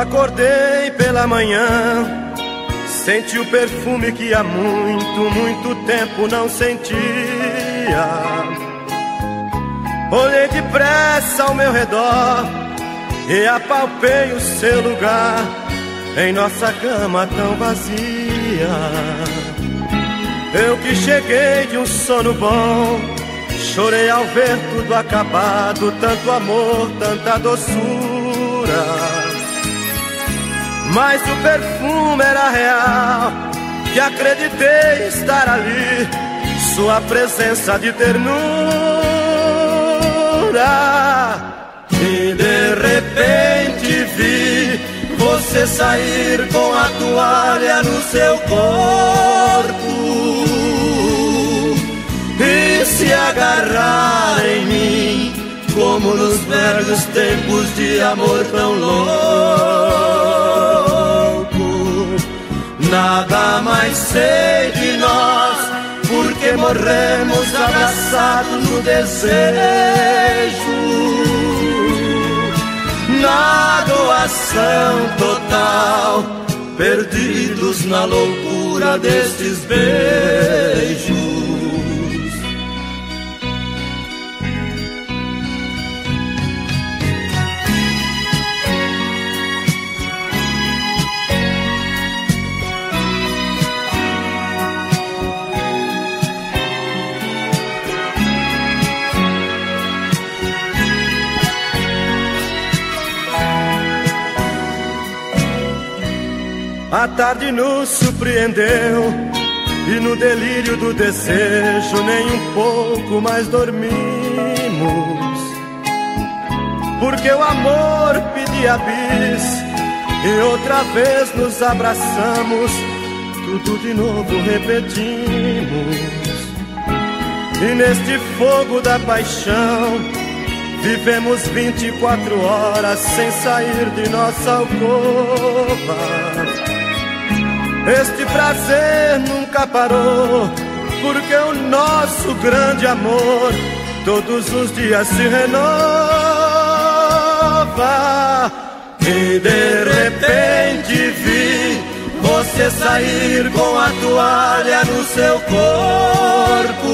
Acordei pela manhã, senti o perfume que há muito, muito tempo não sentia. Olhei depressa ao meu redor e apalpei o seu lugar em nossa cama tão vazia. Eu que cheguei de um sono bom, chorei ao ver tudo acabado, tanto amor, tanta doçura. Mas o perfume era real, que acreditei estar ali, sua presença de ternura. E de repente vi você sair com a toalha no seu corpo e se agarrar em mim, como nos velhos tempos de amor tão louco. Nada mais sei de nós, porque morremos abraçados no desejo. Na doação total, perdidos na loucura destes beijos. A tarde nos surpreendeu e no delírio do desejo nem um pouco mais dormimos. Porque o amor pedia bis e outra vez nos abraçamos, tudo de novo repetimos. E neste fogo da paixão vivemos 24 horas sem sair de nossa alcova. Este prazer nunca parou, porque o nosso grande amor todos os dias se renova. E de repente vi você sair com a toalha no seu corpo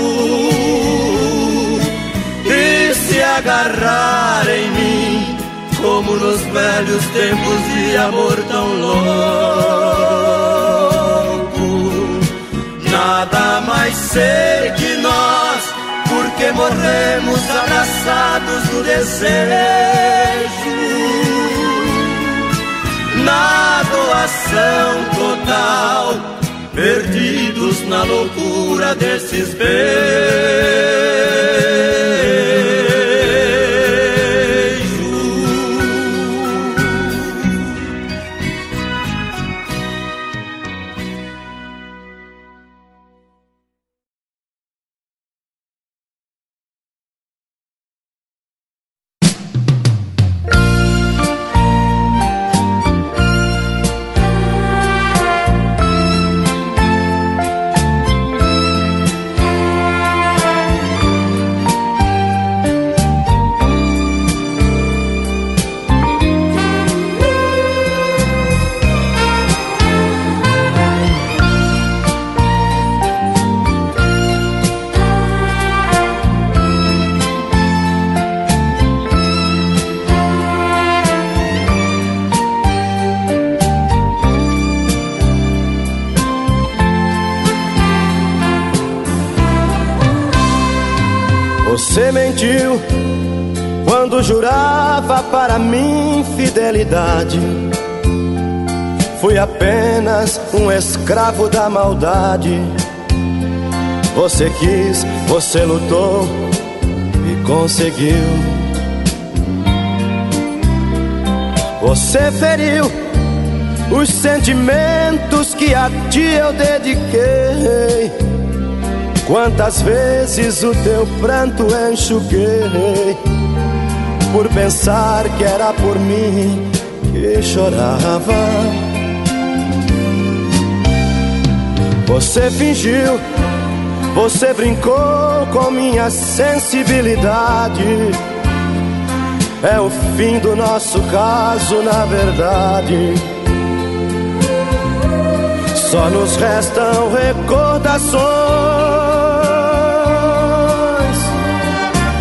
e se agarrar em mim, como nos velhos tempos de amor tão louco nada mais sei que nós, porque morremos abraçados no desejo. Na doação total, perdidos na loucura desses beijos. Jurava para mim fidelidade. Fui apenas um escravo da maldade. Você quis, você lutou e conseguiu. Você feriu os sentimentos que a ti eu dediquei. Quantas vezes o teu pranto enxuguei por pensar que era por mim que chorava. Você fingiu, você brincou com minha sensibilidade. é o fim do nosso caso, na verdade. Só nos restam recordações.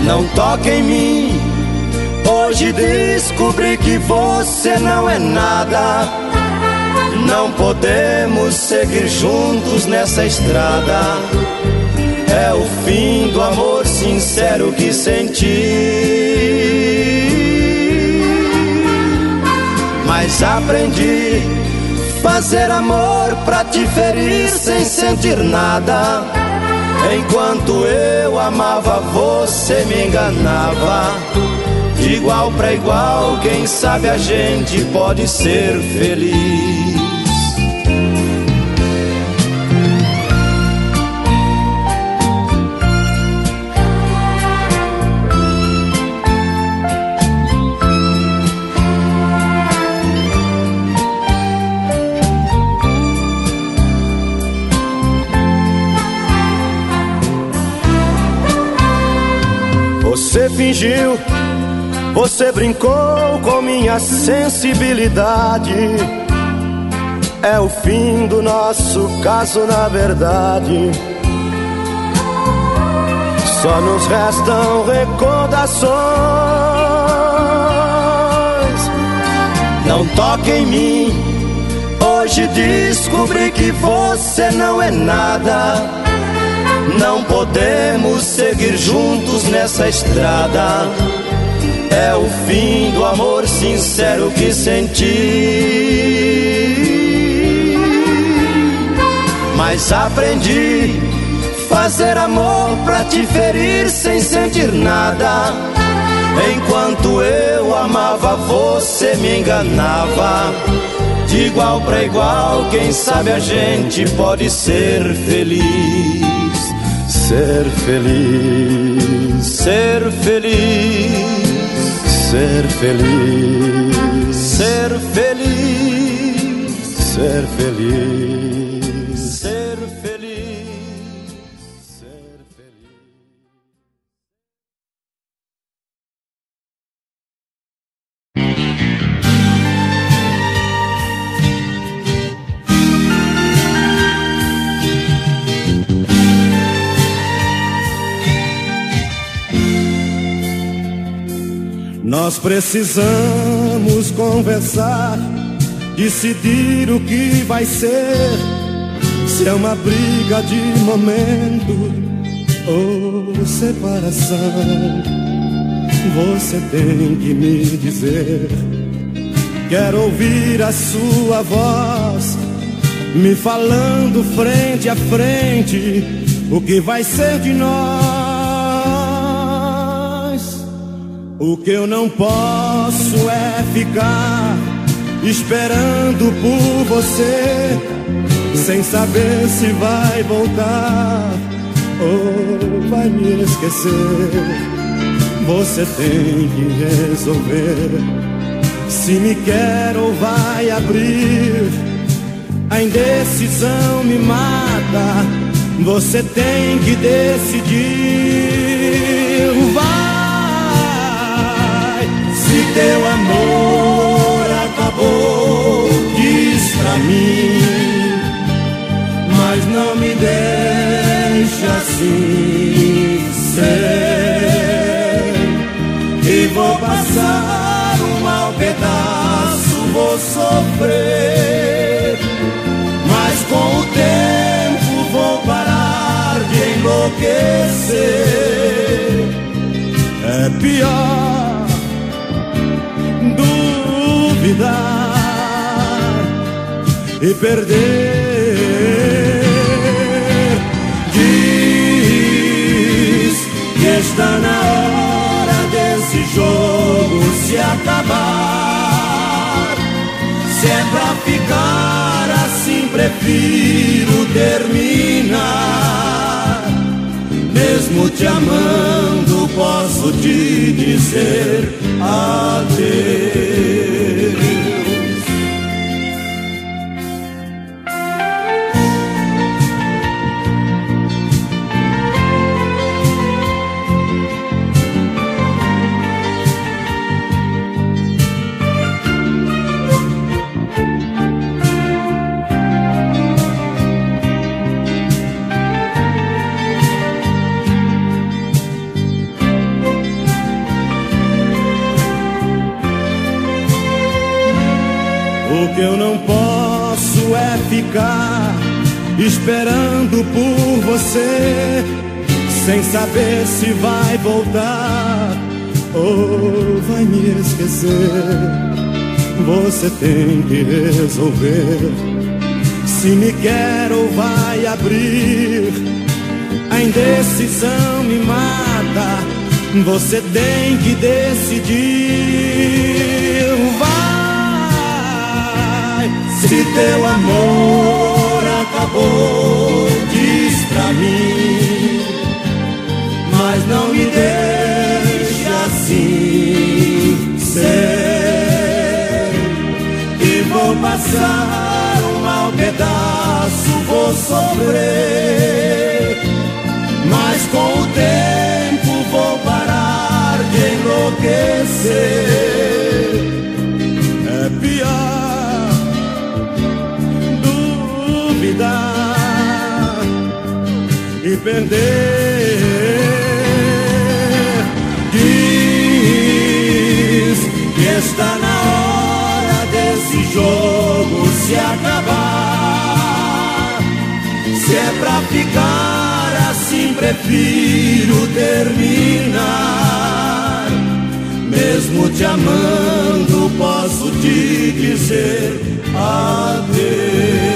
Não toque em mim. Hoje descobri que você não é nada. Não podemos seguir juntos nessa estrada. É o fim do amor sincero que senti. mas aprendi fazer amor pra te ferir sem sentir nada. Enquanto eu amava, você me enganava. De igual para igual, quem sabe a gente pode ser feliz. Fingiu, você brincou com minha sensibilidade. É o fim do nosso caso, na verdade. Só nos restam recordações. Não toque em mim. Hoje descobri que você não é nada não podemos seguir juntos nessa estrada. É o fim do amor sincero que senti. Mas aprendi fazer amor pra te ferir sem sentir nada. Enquanto eu amava, você me enganava. De igual para igual, quem sabe a gente pode ser feliz ser feliz, ser feliz, ser feliz, ser feliz, ser feliz, Nós precisamos conversar, decidir o que vai ser. Se é uma briga de momento ou separação, você tem que me dizer. Quero ouvir a sua voz, me falando frente a frente o que vai ser de nós. O que eu não posso é ficar esperando por você, sem saber se vai voltar ou vai me esquecer. Você tem que resolver se me quer ou vai abrir. A indecisão me mata, você tem que decidir. Vai teu amor acabou, diz pra mim, mas não me deixa assim ser. E vou passar um mau pedaço, vou sofrer, mas com o tempo vou parar de enlouquecer. É pior duvidar e perder. Diz que está na hora desse jogo se acabar. Se é pra ficar assim, prefiro terminar. Mesmo te amando, posso te dizer adeus. Esperando por você, sem saber se vai voltar ou vai me esquecer. Você tem que resolver se me quer ou vai abrir. A indecisão me mata. Você tem que decidir. Vai, se teu amor acabou, diz pra mim. Mas não me deixe assim ser. E vou passar um mau pedaço, vou sofrer. Mas com o tempo vou parar de enlouquecer. E perder. Diz que está na hora desse jogo se acabar. Se é pra ficar assim, prefiro terminar. Mesmo te amando, posso te dizer adeus.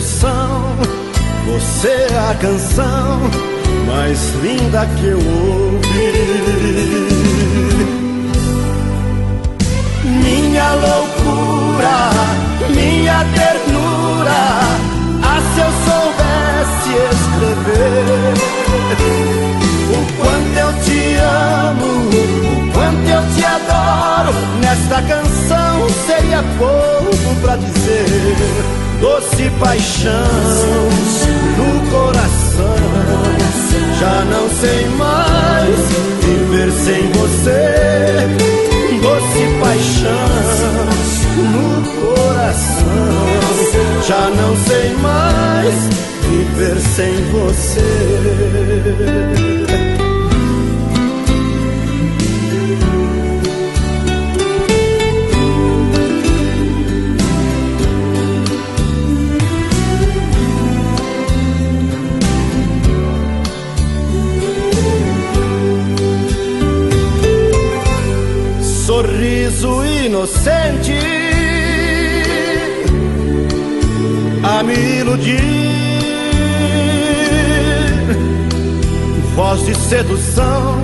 Sedução, você é a canção mais linda que eu ouvi. Minha loucura, minha ternura, ah, se eu soubesse escrever. O quanto eu te amo, o quanto eu te adoro, nesta canção seria pouco pra dizer doce paixão no coração. Já não sei mais viver sem você. Doce paixão no coração. Já não sei mais viver sem você. Inocente a me iludir, voz de sedução,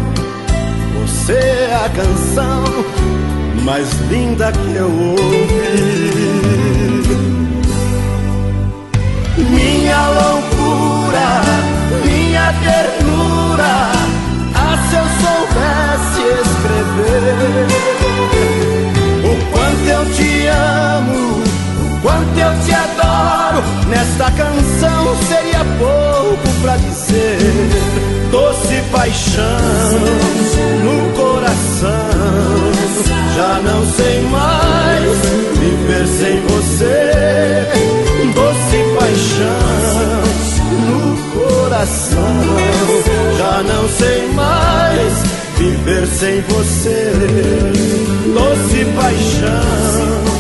você é a canção mais linda que eu ouvi. Minha loucura, minha ternura, ah, se eu soubesse escrever quanto eu te amo, o quanto eu te adoro. Nesta canção seria pouco pra dizer doce paixão no coração. Já não sei mais viver sem você, doce paixão no coração. Já não sei mais viver sem você. Doce paixão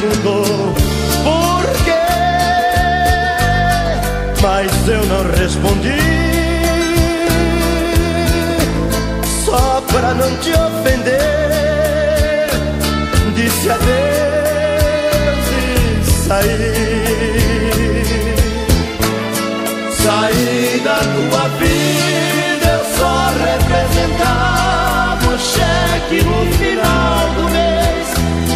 perguntou por quê, mas eu não respondi. Só pra não te ofender, disse adeus e saí. Saí da tua vida, eu só representava o cheque no final do.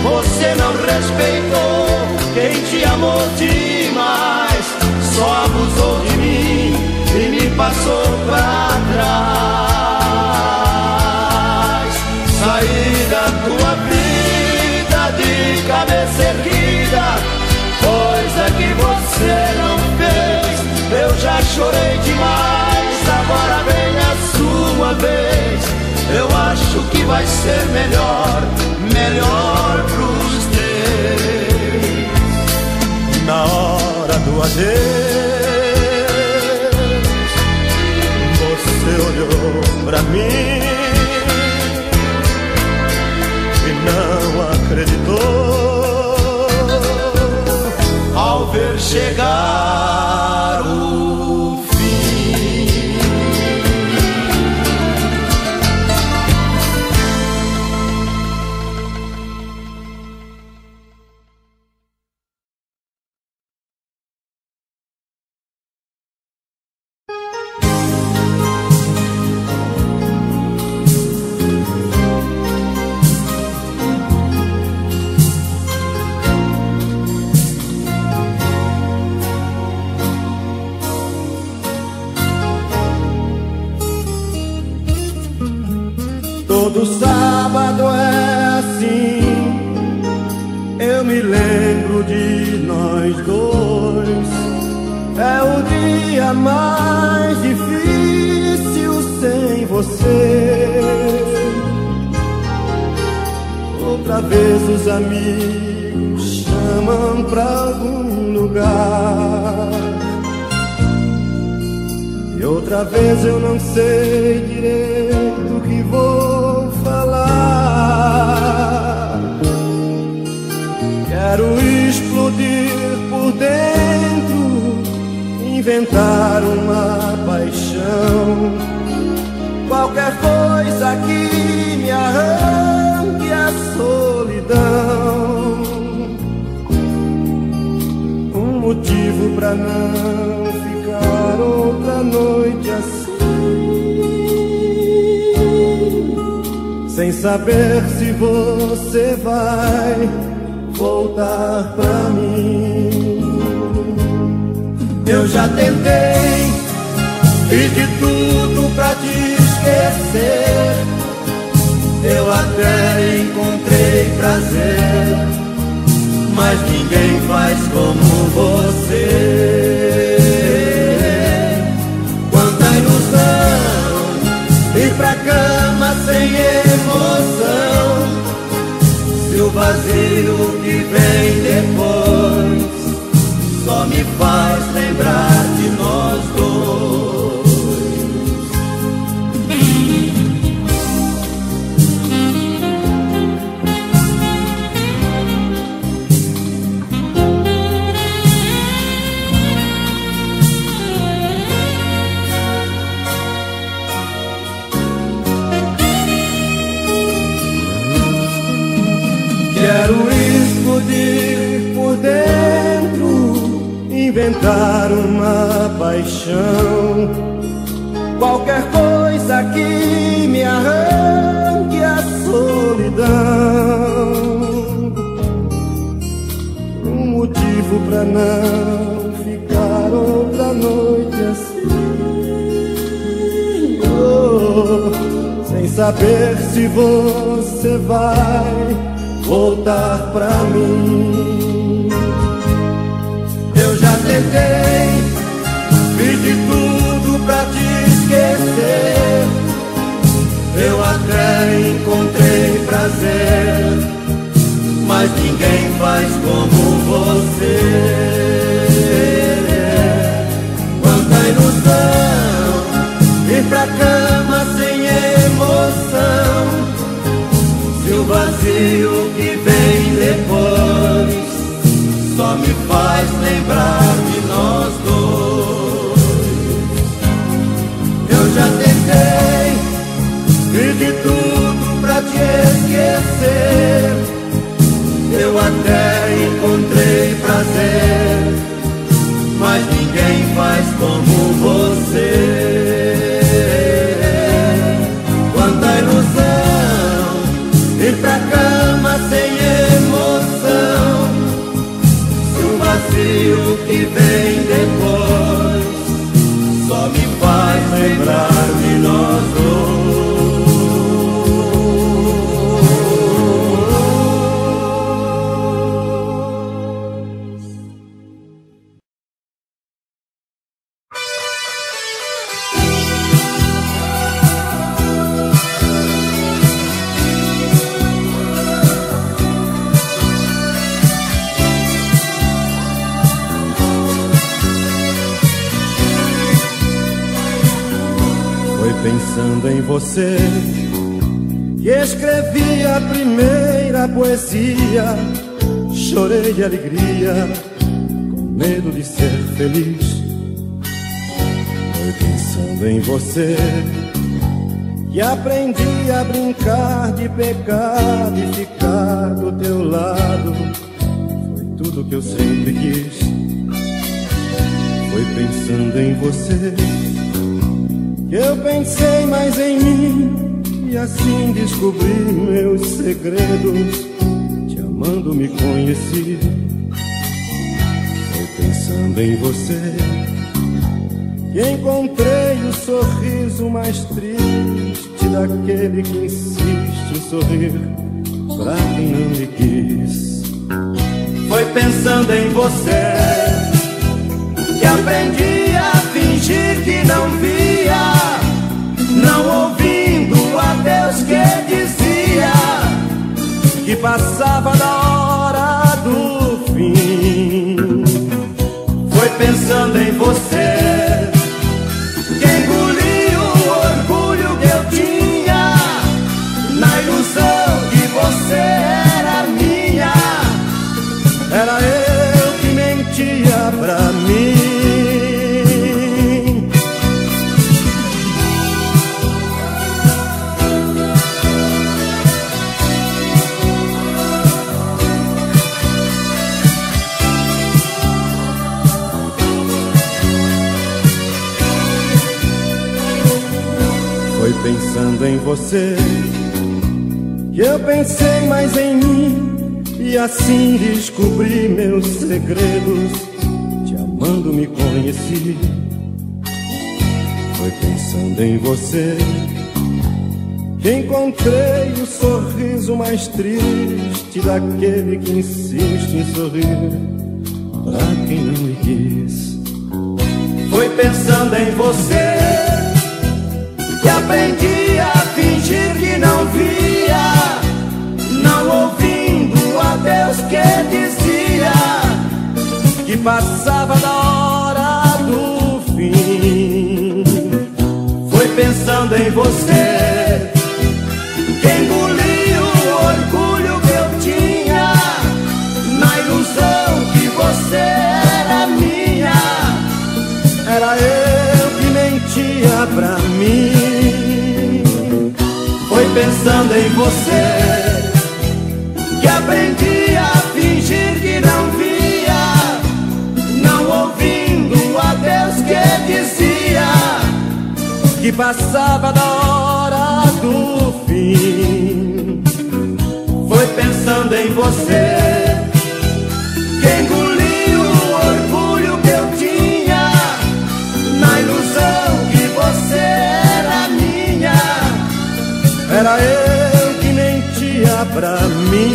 Você não respeitou quem te amou demais, só abusou de mim e me passou pra trás. Saí da tua vida de cabeça erguida, coisa que você não fez. Eu já chorei demais, agora vem a sua vez. Eu acho que vai ser melhor, melhor hora do adeus, você olhou pra mim e não acreditou Outra vez os amigos chamam pra algum lugar. E outra vez eu não sei direito o que vou falar. Quero explodir por dentro, inventar uma paixão. Qualquer coisa que me arranque a solidão. Um motivo pra não ficar outra noite assim. saber se você vai voltar pra mim. Eu já tentei, fiz de tudo pra te esquecer. Eu até encontrei prazer, mas ninguém faz como você. Quanta ilusão, ir pra cama sem emoção. Se o vazio que vem depois só me faz lembrar inventar uma paixão. Qualquer coisa que me arranque a solidão. Um motivo pra não ficar outra noite assim. Oh, sem saber se você vai voltar pra mim. Vazio que vem depois só me faz lembrar de nós dois. Eu já tentei, fiz de tudo pra te esquecer. Eu até encontrei prazer, mas ninguém faz como você. O que vem você que encontrei o sorriso mais triste daquele que insiste em sorrir pra quem não me quis. Foi pensando em você que aprendi a fingir que não via, não ouvindo a Deus que dizia que passava na hora pensando em você pensando em você eu pensei mais em mim e assim descobri meus segredos. Te amando me conheci, foi pensando em você que encontrei o sorriso mais triste daquele que insiste em sorrir pra quem não me quis. Foi pensando em você que aprendi a fingir que não via, não ouvindo a Deus que dizia que passava da hora do fim. Foi pensando em você que engoli o orgulho que eu tinha na ilusão que você era minha. Era eu que mentia pra mim. Pensando em você que aprendi a fingir que não via, não ouvindo a Deus que dizia que passava da hora do fim. Foi pensando em você que Era eu que mentia pra mim.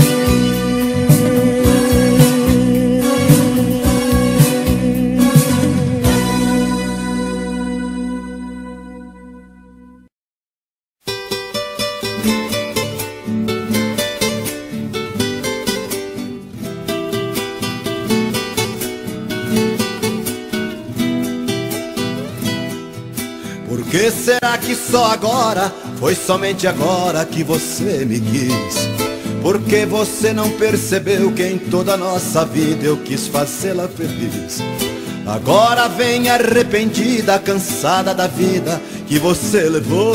Por será que só agora, foi somente agora que você me quis? Por que você não percebeu que em toda a nossa vida eu quis fazê-la feliz? Agora vem arrependida, cansada da vida que você levou.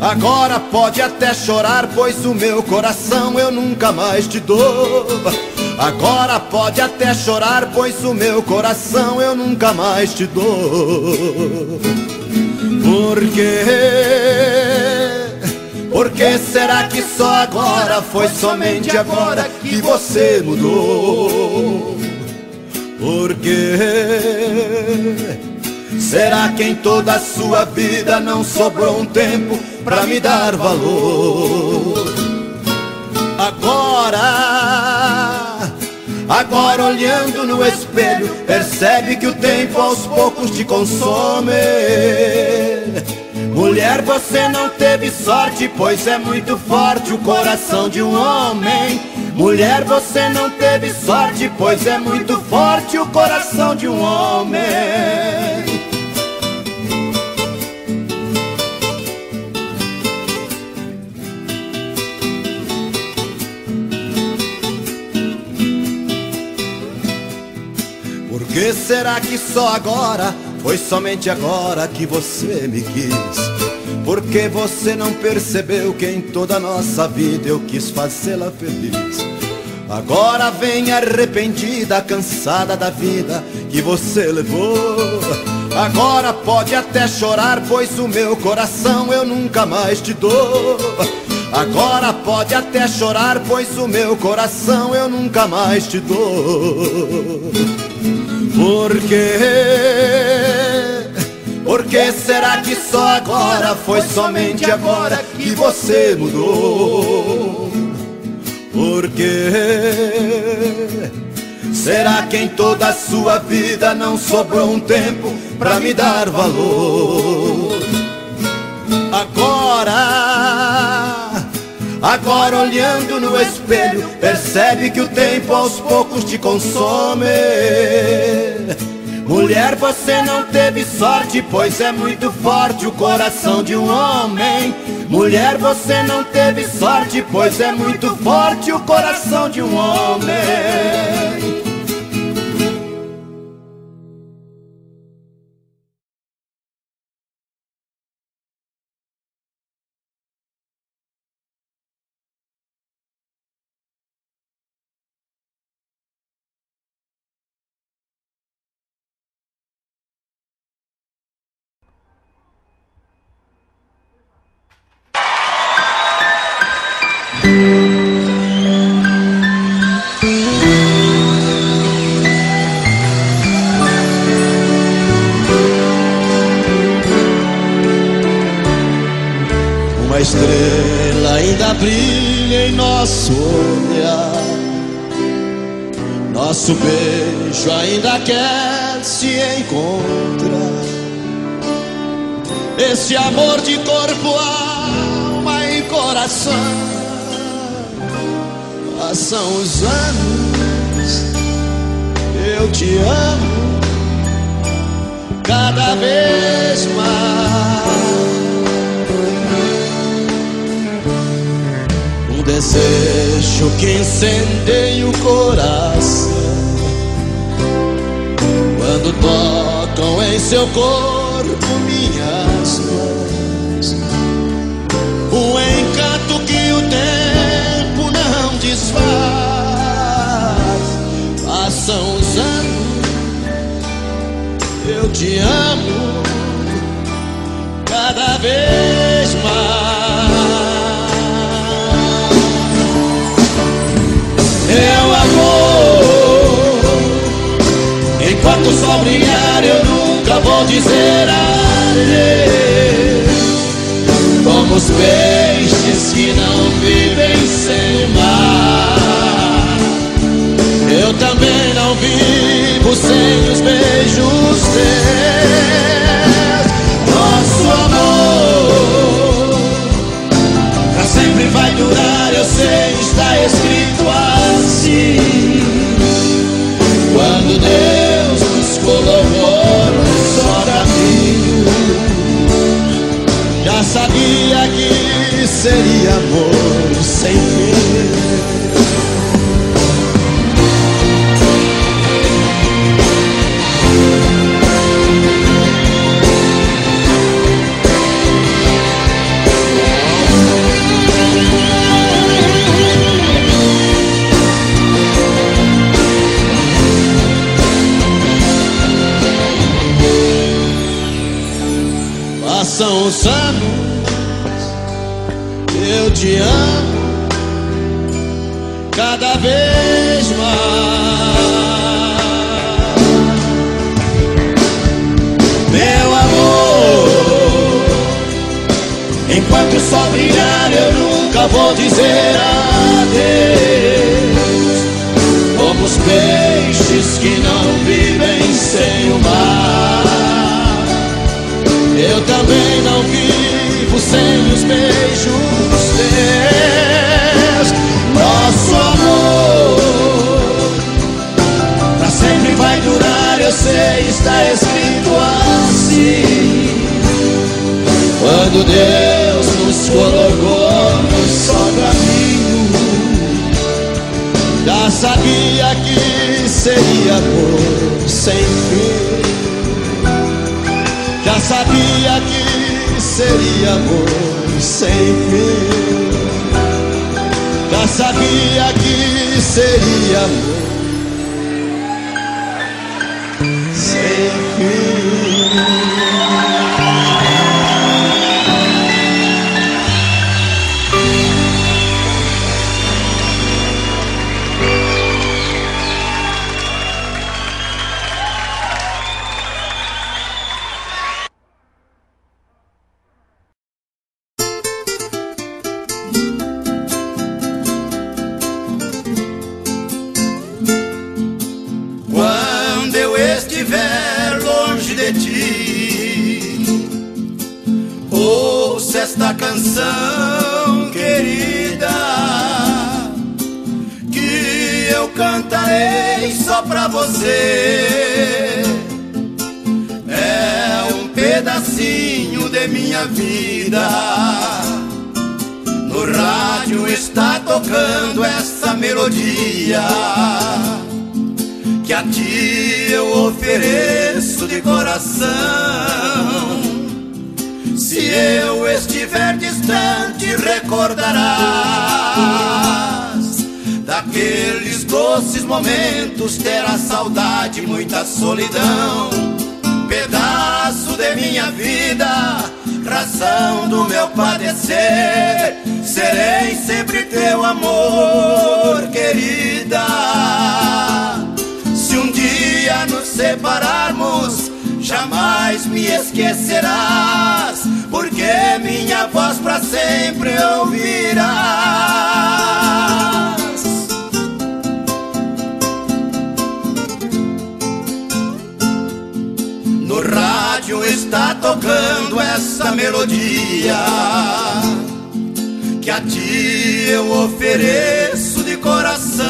Agora pode até chorar, pois o meu coração eu nunca mais te dou. Agora pode até chorar, pois o meu coração eu nunca mais te dou. Por quê? Por que será que só agora, foi somente agora que você mudou? Por quê? Será que em toda a sua vida não sobrou um tempo pra me dar valor? Agora, agora olhando no espelho, percebe que o tempo aos poucos te consome. Mulher, você não teve sorte, pois é muito forte o coração de um homem. Mulher, você não teve sorte, pois é muito forte o coração de um homem. Por que será que só agora, foi somente agora que você me quis? Por que você não percebeu que em toda a nossa vida eu quis fazê-la feliz? Agora vem arrependida, cansada da vida que você levou. Agora pode até chorar, pois o meu coração eu nunca mais te dou. Agora pode até chorar, pois o meu coração eu nunca mais te dou. Por quê? Por que será que só agora, foi somente agora que você mudou? Por quê? Será que em toda a sua vida não sobrou um tempo pra me dar valor? Agora, agora olhando no espelho, percebe que o tempo aos poucos te consome. Mulher, você não teve sorte, pois é muito forte o coração de um homem. Mulher, você não teve sorte, pois é muito forte o coração de um homem. Eu te amo cada vez mais. Um desejo que incendeia o coração quando tocam em seu corpo minhas te amo cada vez mais. Meu amor, enquanto o sol brilhar, eu nunca vou dizer adeus. Como os peixes que não vivem sem mar, eu também não vivo sem os beijos seria amor sem fim. Dizer adeus. Como os peixes que não vivem sem o mar. Eu também não vivo sem os beijos teus. Nosso amor pra sempre vai durar, eu sei, está escrito assim. Quando Deus sabia que seria amor sem fim. Já sabia que seria amor sem fim. Já sabia que seria amor rádio está tocando essa melodia que a ti eu ofereço de coração.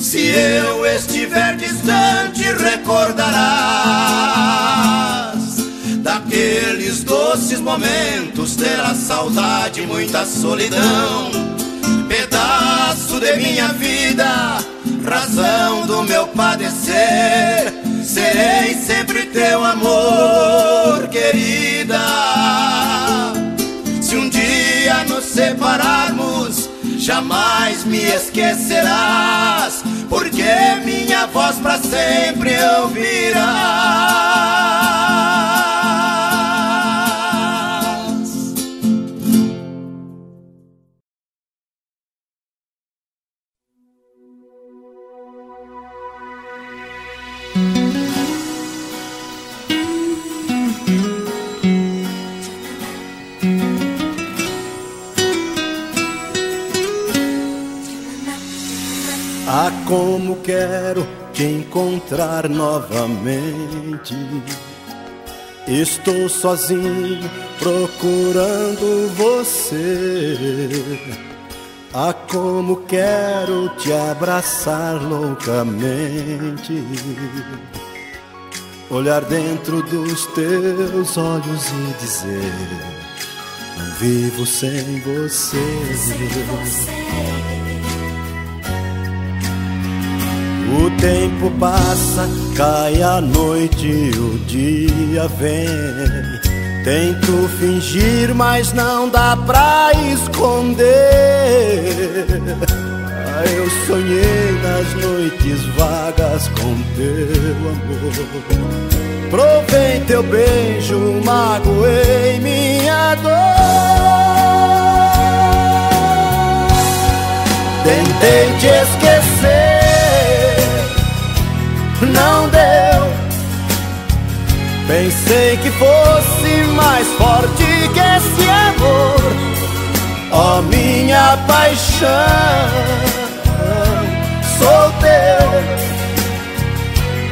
Se eu estiver distante, recordarás daqueles doces momentos, terá saudade, muita solidão. Pedaço de minha vida, razão do meu padecer. Serei sempre teu amor, querida. Se um dia nos separarmos, jamais me esquecerás, porque minha voz para sempre ouvirás. Ah, como quero te encontrar novamente. Estou sozinho procurando você. Ah, como quero te abraçar loucamente. Olhar dentro dos teus olhos e dizer: Não vivo sem você. O tempo passa, cai a noite, o dia vem. Tento fingir, mas não dá pra esconder. Ah, eu sonhei nas noites vagas com teu amor. Provei teu beijo, magoei minha dor. Tentei te esquecer não deu. Pensei que fosse mais forte que esse amor, ó oh, minha paixão. Sou teu,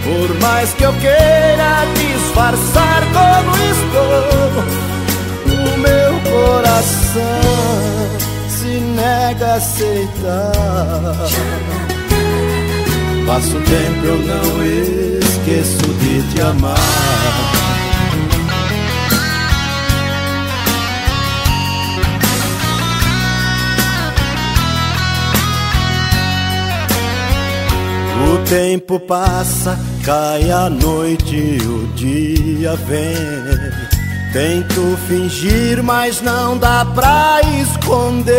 por mais que eu queira disfarçar como estou, o meu coração se nega a aceitar. Passo tempo eu não esqueço de te amar. O tempo passa, cai a noite, o dia vem. Tento fingir, mas não dá pra esconder.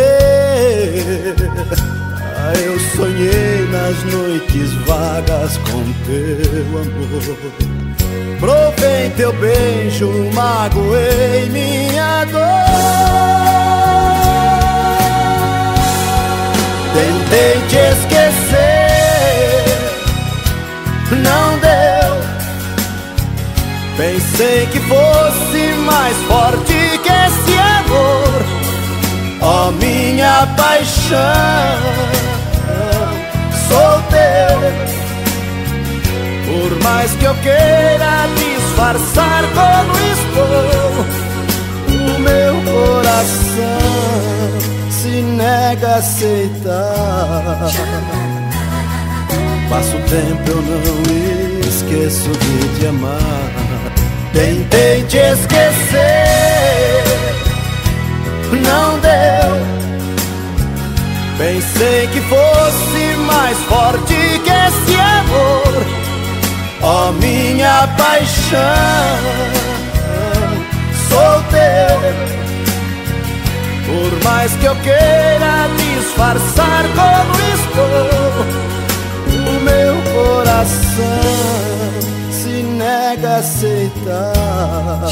Eu sonhei nas noites vagas com teu amor. Provei teu beijo, magoei minha dor. Tentei te esquecer, não deu. Pensei que fosse mais forte que esse amor, ó oh, minha paixão sou teu. Por mais que eu queira disfarçar como estou, o meu coração se nega a aceitar. Passo tempo, eu não esqueço de te amar. Tentei te esquecer, não deu. Pensei que fosse mais forte que esse amor, ó oh, minha paixão. Sou teu, por mais que eu queira disfarçar como estou, o meu coração se nega a aceitar.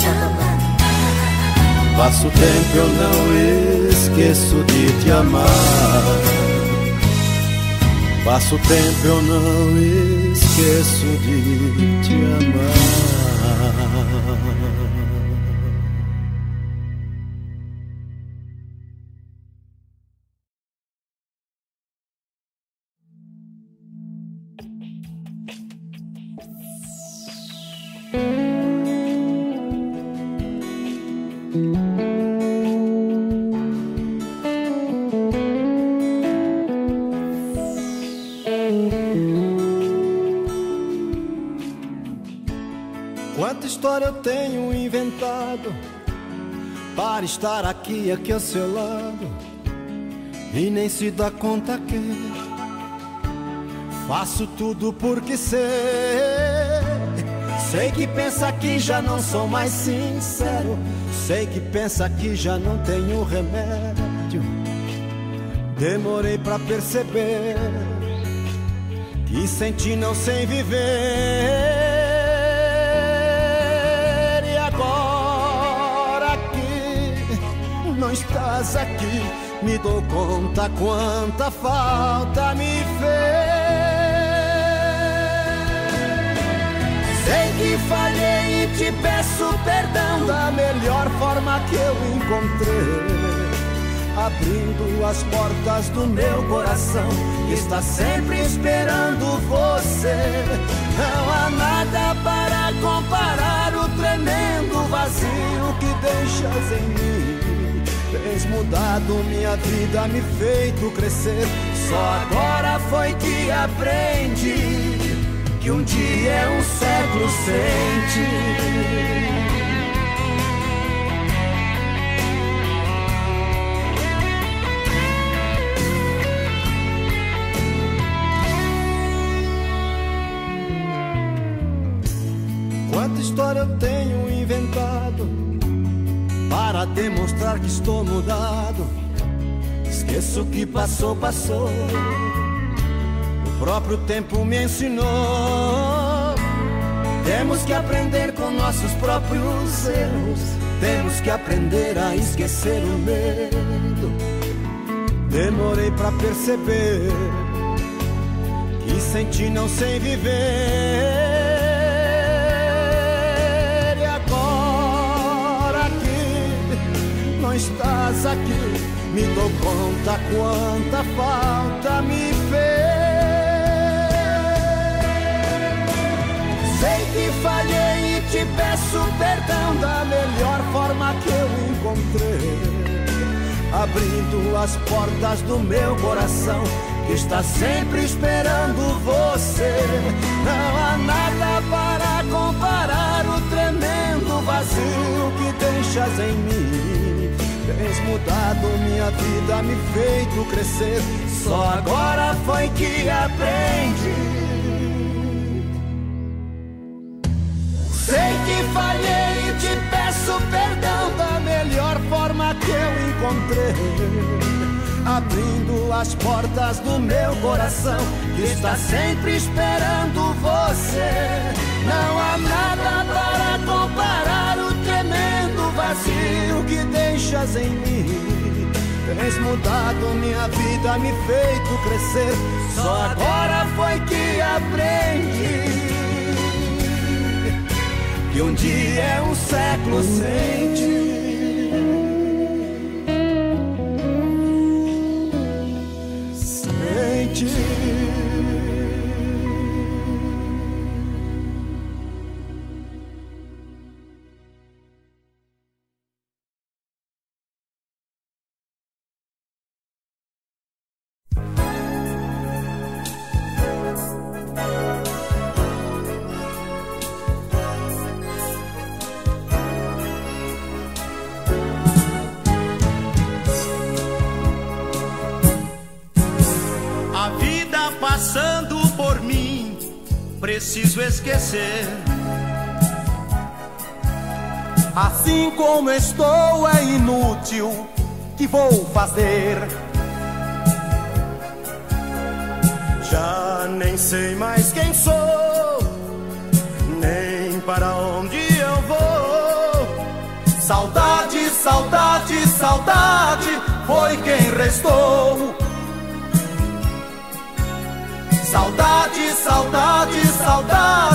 Passo tempo eu não esqueço de te amar. Passo tempo eu não esqueço de te amar. Estar aqui, aqui ao seu lado e nem se dá conta que faço tudo porque sei. Sei que pensa que já não sou mais sincero. Sei que pensa que já não tenho remédio. Demorei para perceber que sem ti não sei viver. Estás aqui, me dou conta quanta falta me fez. Sei que falhei e te peço perdão da melhor forma que eu encontrei. Abrindo as portas do meu coração, que está sempre esperando você. Não há nada para comparar o tremendo vazio que deixas em mim. Tens mudado minha vida, me feito crescer. Só agora foi que aprendi que um dia é um século sem para demonstrar que estou mudado. Esqueço o que passou, passou. O próprio tempo me ensinou. Temos que aprender com nossos próprios erros. Temos que aprender a esquecer o medo. Demorei para perceber que sem ti não sei viver. Estás aqui, me dou conta quanta falta me fez. Sei que falhei e te peço perdão da melhor forma que eu encontrei. Abrindo as portas do meu coração, que está sempre esperando você. Não há nada para comparar o tremendo vazio que deixas em mim. Tens mudado minha vida, me feito crescer. Só agora foi que aprendi. Sei que falhei e te peço perdão da melhor forma que eu encontrei. Abrindo as portas do meu coração, que está sempre esperando você. Não há nada para comparar vazio que deixas em mim. Tens mudado minha vida, me feito crescer. Só agora foi que aprendi que um dia é um século sem ti. Sem ti. Preciso esquecer. Assim como estou, é inútil que vou fazer. Já nem sei mais quem sou, nem para onde eu vou. Saudade, saudade, saudade foi quem restou. Saudade, saudade, saudade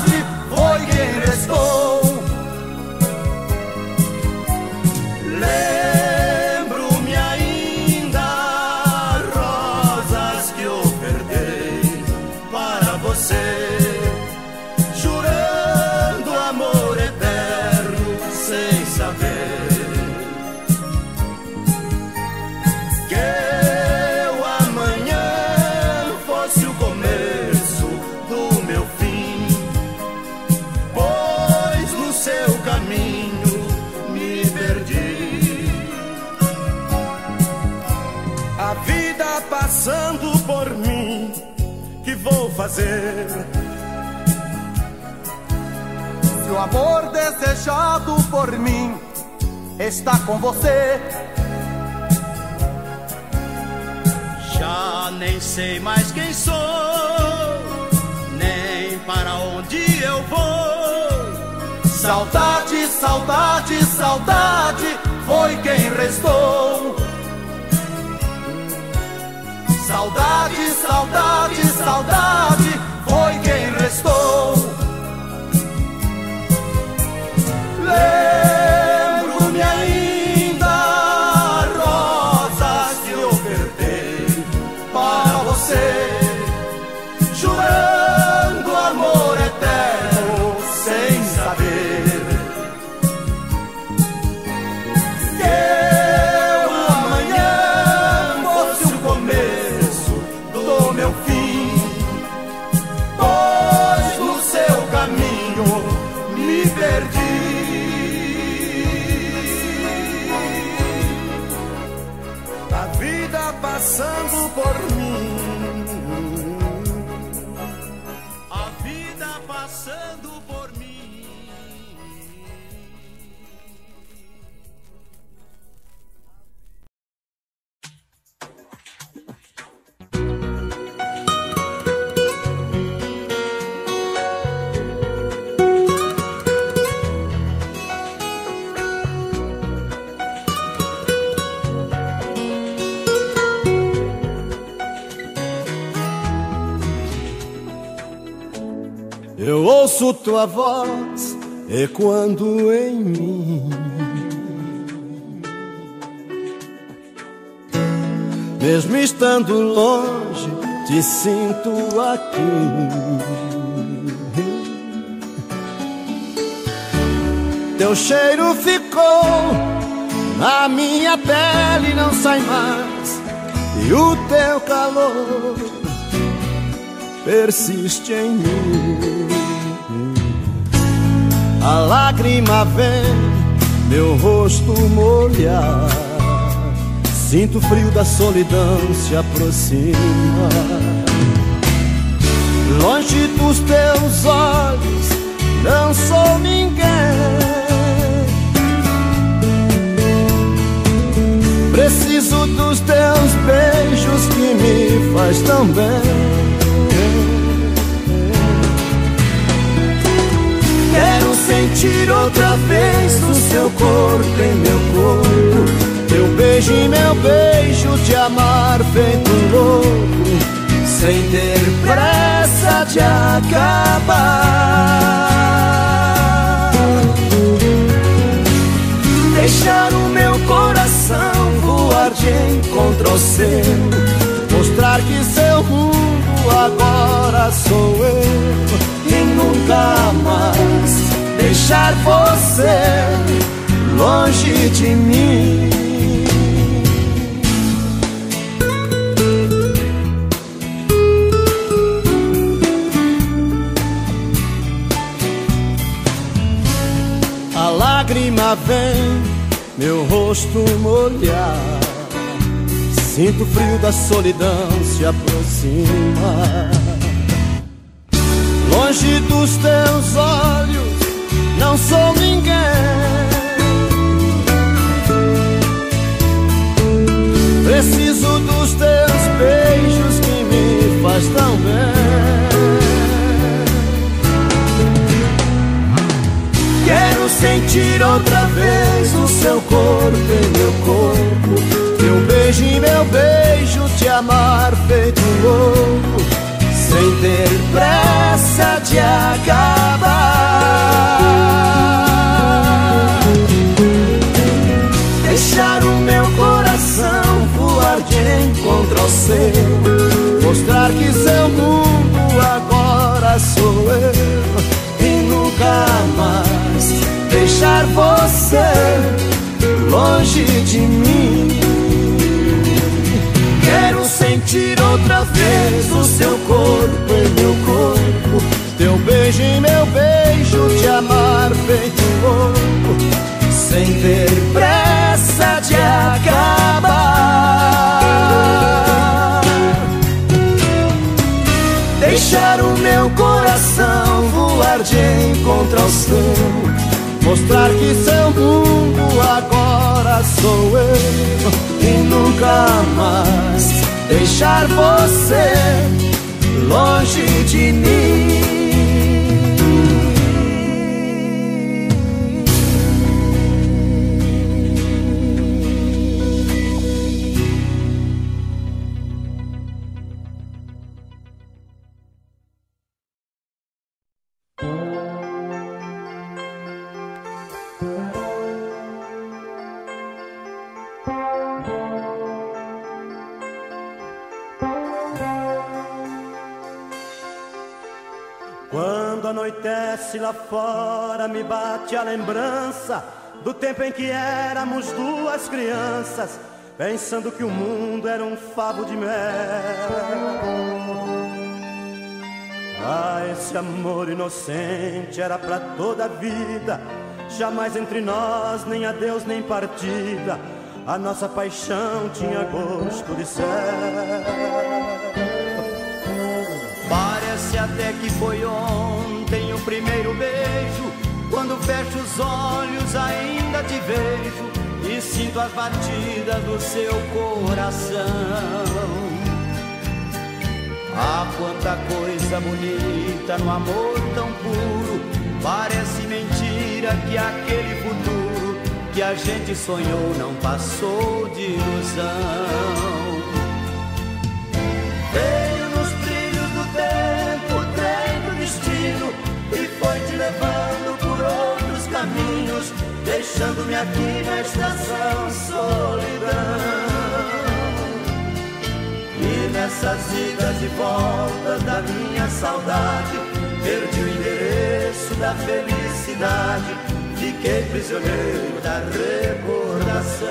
fazer. Se o amor desejado por mim está com você, já nem sei mais quem sou, nem para onde eu vou. Saudade, saudade, saudade foi quem restou. Saudade, saudade, saudade foi quem restou. Tua voz ecoando em mim. Mesmo estando longe, te sinto aqui. Teu cheiro ficou na minha pele, não sai mais. E o teu calor persiste em mim. A lágrima vem, meu rosto molhar. Sinto o frio da solidão se aproxima. Longe dos teus olhos, não sou ninguém. Preciso dos teus beijos que me faz tão bem. Quero sentir outra vez o seu corpo em meu corpo. Teu beijo em meu beijo, te amar feito louco, sem ter pressa de acabar. Deixar o meu coração voar de encontro ao seu, mostrar que seu mundo agora sou eu e nunca mais deixar você longe de mim. A lágrima vem, meu rosto molhar. Sinto o frio da solidão se aproxima. Longe dos teus olhos, não sou ninguém. Preciso dos teus beijos que me faz tão bem. Quero sentir outra vez o seu corpo em meu corpo. Teu beijo em meu beijo, te amar feito louco sem ter pressa de acabar. Deixar o meu coração voar de encontro ao seu, mostrar que seu mundo agora sou eu e nunca mais deixar você longe de mim. Sentir outra vez o seu corpo em meu corpo, teu beijo em meu beijo, te amar feito louco, sem ter pressa de acabar. Deixar te encontrar o seu Mostrar que seu mundo agora sou eu E nunca mais deixar você longe de mim lá fora me bate a lembrança do tempo em que éramos duas crianças, pensando que o mundo era um favo de mel. Ah, esse amor inocente era para toda a vida, jamais entre nós nem adeus nem partida. A nossa paixão tinha gosto de céu. Parece até que foi ontem tem primeiro beijo. Quando fecho os olhos, ainda te vejo e sinto as batidas do seu coração. Ah, quanta coisa bonita no amor tão puro. Parece mentira que aquele futuro que a gente sonhou não passou de ilusão. Deixando-me aqui na estação solidão. E nessas idas e voltas da minha saudade, perdi o endereço da felicidade, fiquei prisioneiro da recordação.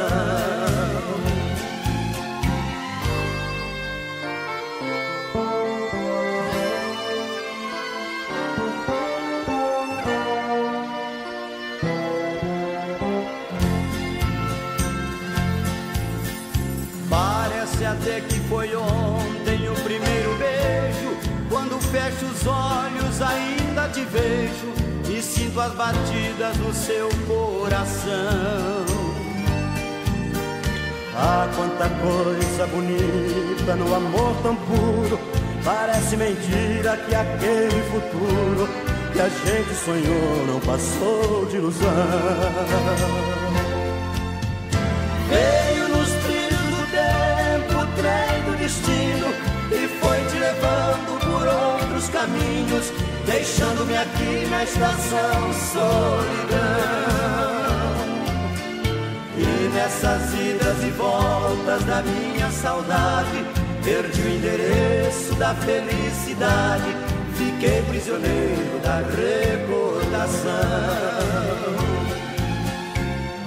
Os olhos, ainda te vejo e sinto as batidas do seu coração. Ah, quanta coisa bonita no amor tão puro. Parece mentira que aquele futuro que a gente sonhou não passou de ilusão. Veio destino e foi te levando por outros caminhos, deixando-me aqui na estação solidão. E nessas idas e voltas da minha saudade, perdi o endereço da felicidade, fiquei prisioneiro da recordação.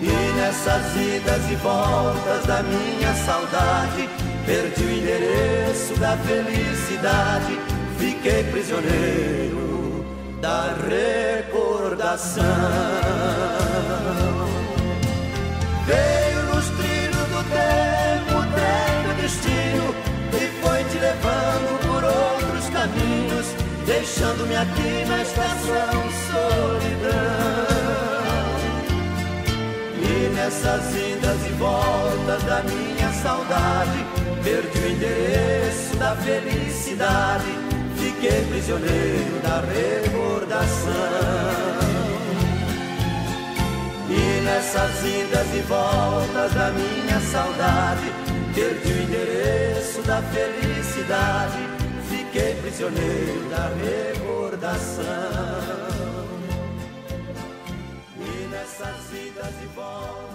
E nessas idas e voltas da minha saudade, Perdi o endereço da felicidade, fiquei prisioneiro da recordação. Veio nos trilhos do tempo, o trem do destino, e foi te levando por outros caminhos, deixando-me aqui na estação solidão. E nessas idas e voltas da minha saudade, Perdi o endereço da felicidade, fiquei prisioneiro da recordação. E nessas idas e voltas da minha saudade, perdi o endereço da felicidade, fiquei prisioneiro da recordação. E nessas idas e voltas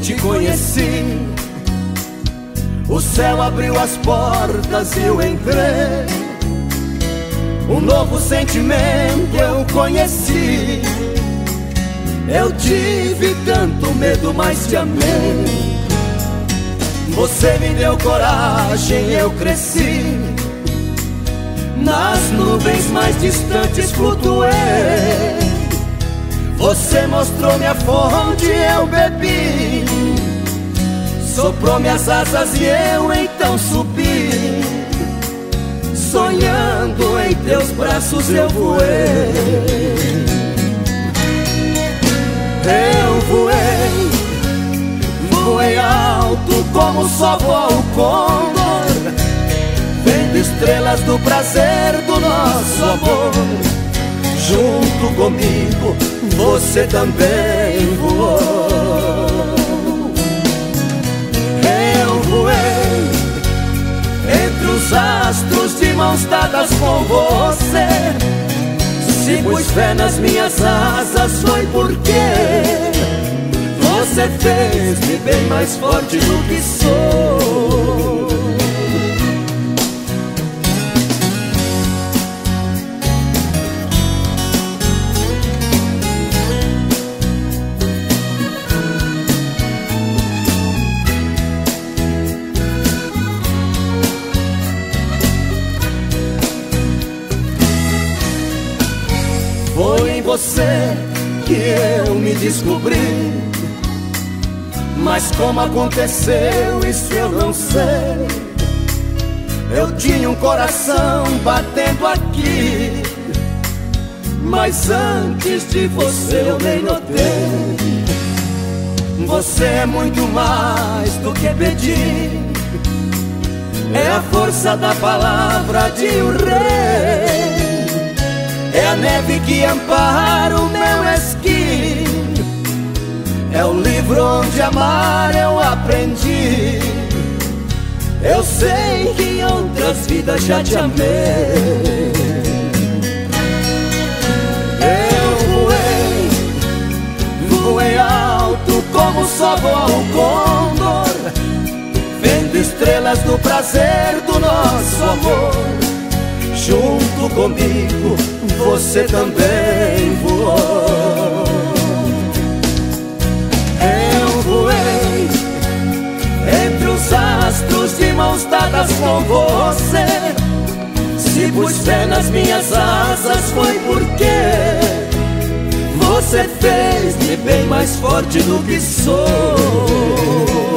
te conheci, o céu abriu as portas e eu entrei. Um novo sentimento eu conheci. Eu tive tanto medo, mas te amei. Você me deu coragem, eu cresci. Nas nuvens mais distantes flutuei. Você mostrou minha fonte, eu bebi. Soprou minhas asas e eu então subi. Sonhando em teus braços eu voei. Eu voei, voei alto como só voa o condor. Vendo estrelas do prazer do nosso amor. Junto comigo você também voou. Eu voei entre os astros de mãos dadas com você. Se pus fé nas minhas asas foi porque você fez-me bem mais forte do que sou. Você que eu me descobri. Mas como aconteceu, isso eu não sei. Eu tinha um coração batendo aqui. Mas antes de você eu nem notei. Você é muito mais do que pedir. É a força da palavra de um rei. É a neve que ampara o meu esqui É o livro onde amar eu aprendi. Eu sei que em outras vidas já te amei. Eu voei, voei alto como só voa o condor Vendo estrelas do prazer do nosso amor Junto comigo você também voou. Eu voei entre os astros de mãos dadas com você. Se pus fé nas minhas asas foi porque você fez-me bem mais forte do que sou.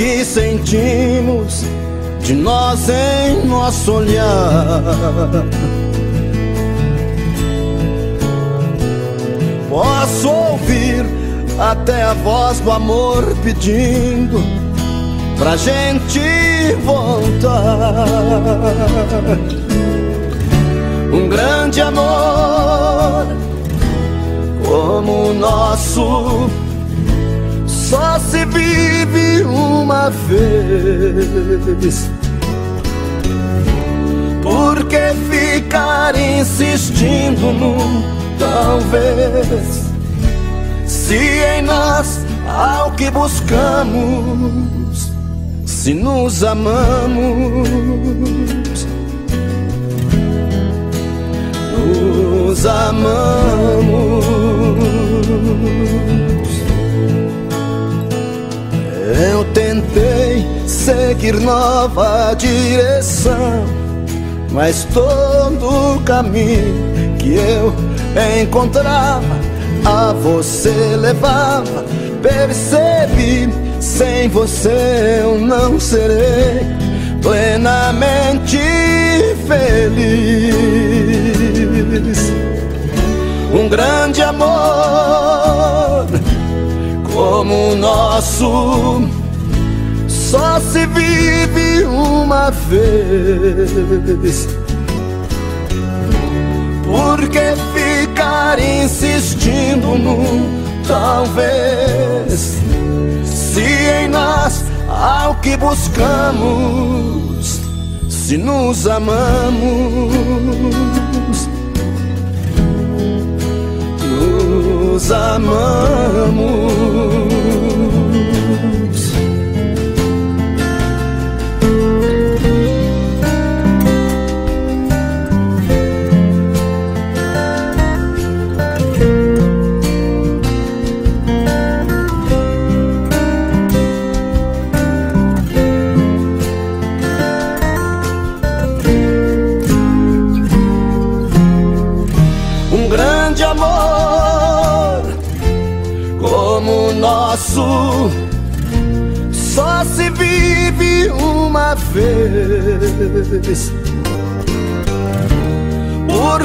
Que sentimos de nós em nosso olhar. Posso ouvir até a voz do amor pedindo pra gente voltar. Um grande amor como o nosso só se vive uma vez. Por que ficar insistindo no talvez? Se em nós há o que buscamos, se nos amamos, nos amamos. Eu tentei seguir nova direção, mas todo o caminho que eu encontrava a você levava. Percebi, sem você eu não serei plenamente feliz. Um grande amor como o nosso só se vive uma vez. Por que ficar insistindo num talvez? Se em nós há o que buscamos, se nos amamos, nos amamos.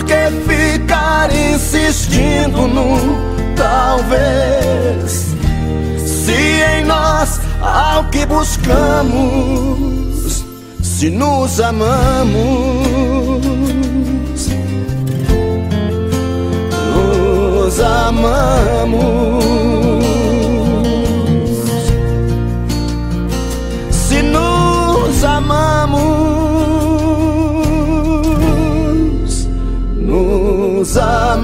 Que ficar insistindo no talvez? Se em nós há o que buscamos, se nos amamos, nos amamos.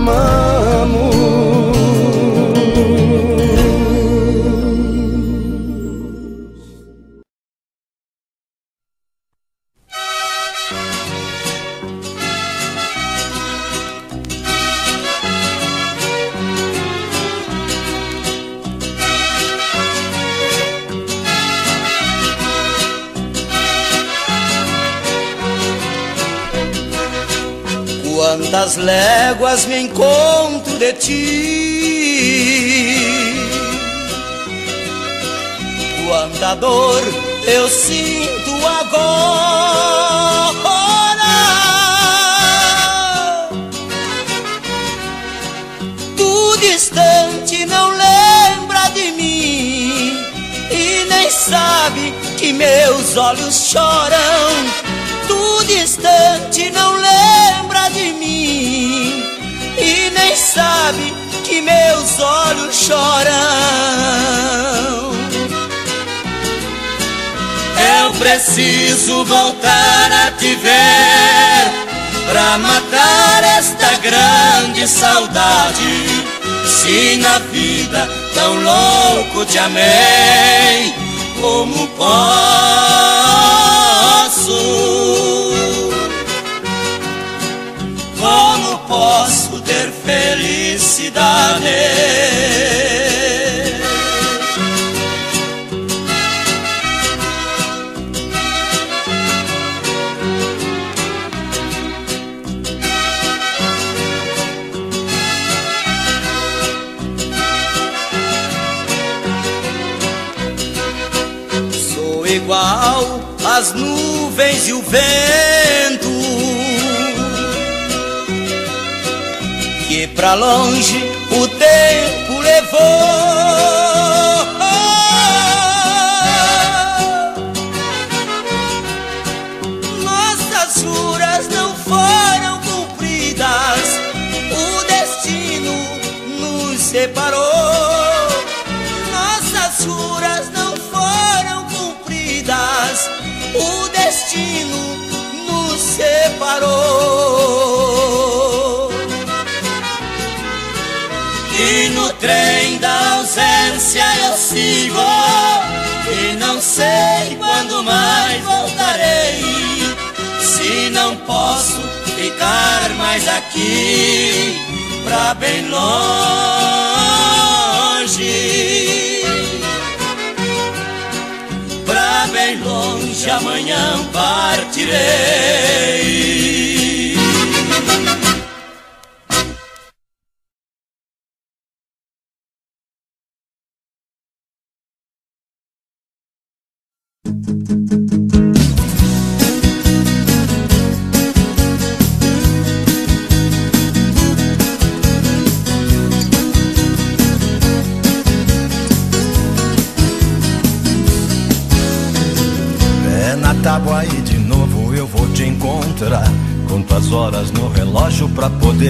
Nos Quantas léguas me encontro de ti? Quanta dor eu sinto agora. Tu distante não lembra de mim E nem sabe que meus olhos choram. Tu distante não lembra mim E nem sabe que meus olhos choram. Eu preciso voltar a te ver Pra matar esta grande saudade. Se na vida tão louco te amei Como posso posso ter felicidade? Sou igual às nuvens e o vento pra longe o tempo levou. Ausência eu sigo. E não sei quando mais voltarei. Se não posso ficar mais aqui Pra bem longe. Pra bem longe amanhã partirei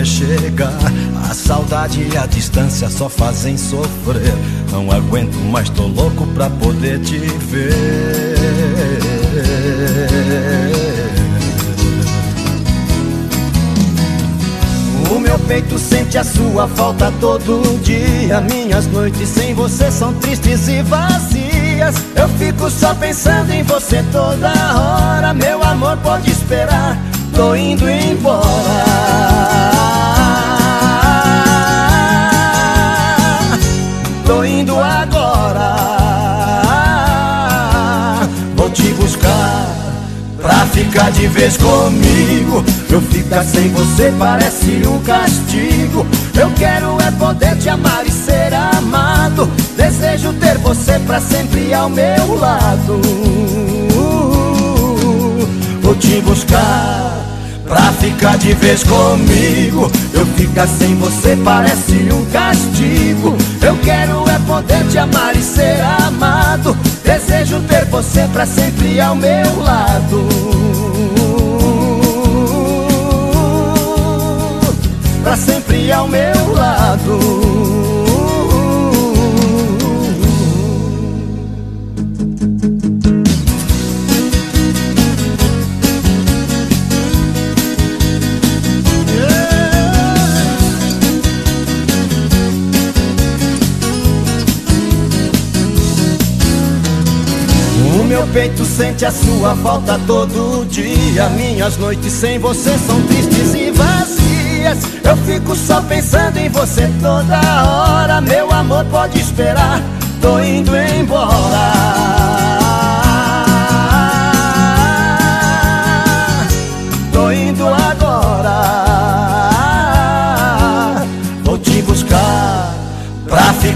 chegar. A saudade e a distância só fazem sofrer. Não aguento mais, tô louco pra poder te ver. O meu peito sente a sua falta todo dia. Minhas noites sem você são tristes e vazias. Eu fico só pensando em você toda hora. Meu amor pode esperar, tô indo embora. Tô indo agora. Vou te buscar pra ficar de vez comigo. Eu ficar sem você parece um castigo. Eu quero é poder te amar e ser amado. Desejo ter você pra sempre ao meu lado. Vou te buscar pra ficar de vez comigo. Eu ficar sem você parece um castigo. Eu quero é poder te amar e ser amado. Desejo ter você pra sempre ao meu lado. pra sempre ao meu lado. Peito sente a sua falta todo dia. Minhas noites sem você são tristes e vazias. Eu fico só pensando em você toda hora. Meu amor pode esperar, tô indo embora. Tô indo agora.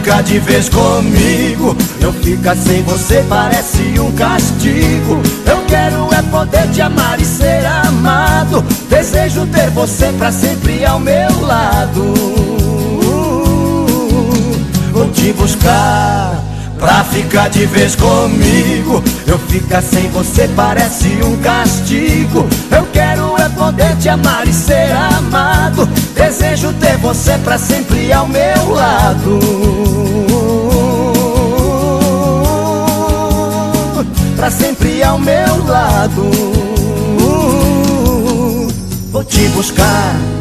Pra ficar de vez comigo. Eu ficar sem você parece um castigo. Eu quero é poder te amar e ser amado. Desejo ter você pra sempre ao meu lado. Vou te buscar pra ficar de vez comigo. Eu ficar sem você parece um castigo. Eu quero poder te amar e ser amado. Desejo ter você pra sempre ao meu lado. Pra sempre ao meu lado. Vou te buscar.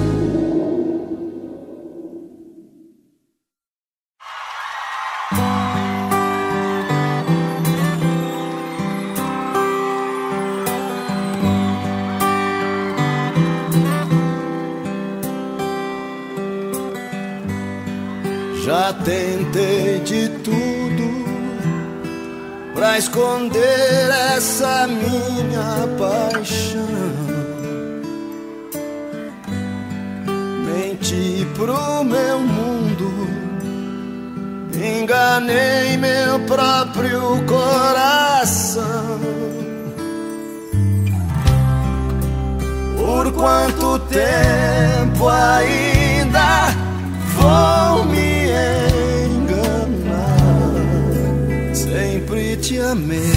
Tempo ainda vou me enganar? Sempre te amei,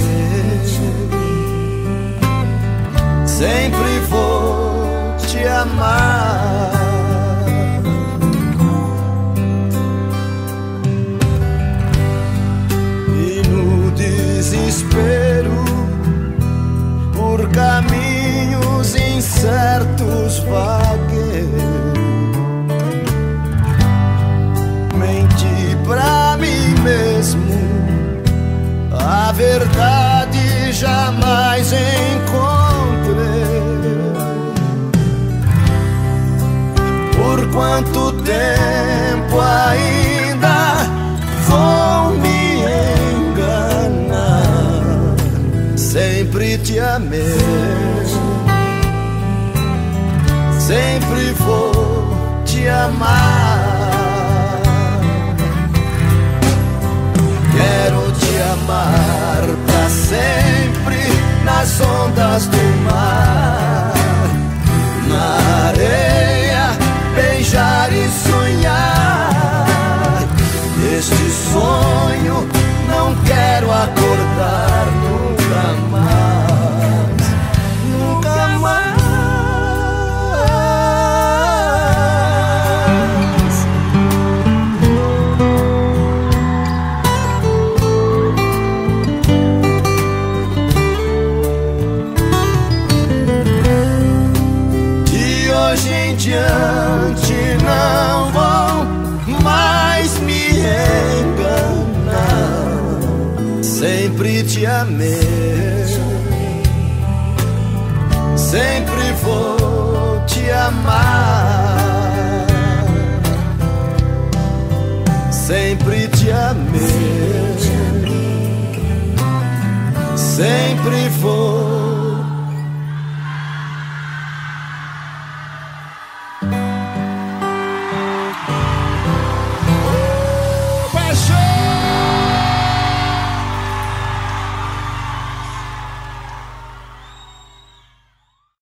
sempre vou te amar. E no desespero por caminhos incertos vaguei. Verdade jamais encontrei. Por quanto tempo ainda vou me enganar? Sempre te amei, sempre vou te amar. Sempre nas ondas do mar, na areia, beijar e sonhar. Este sonho não quero acordar sempre vou